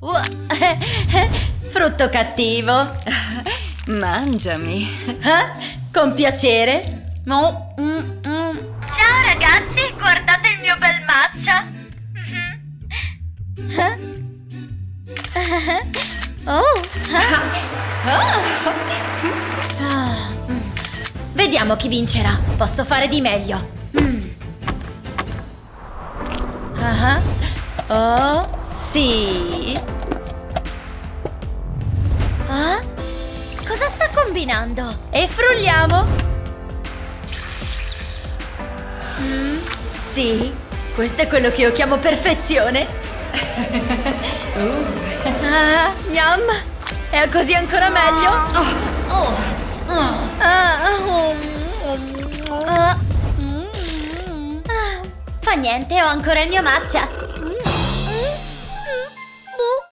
Uh, frutto cattivo. Mangiami. Eh? Con piacere. Oh, mm, mm. Ciao ragazzi, guardate il mio bel matcha. Oh. Ah, mm. Vediamo chi vincerà. Posso fare di meglio. Mm. Ah, Oh, sì. Ah? Cosa sta combinando? E frulliamo. Mm, sì, questo è quello che io chiamo perfezione. Ah, gnam. È così ancora meglio? Oh, Ah, um, um, ah, mm, ah. Fa niente, ho ancora il mio matcha.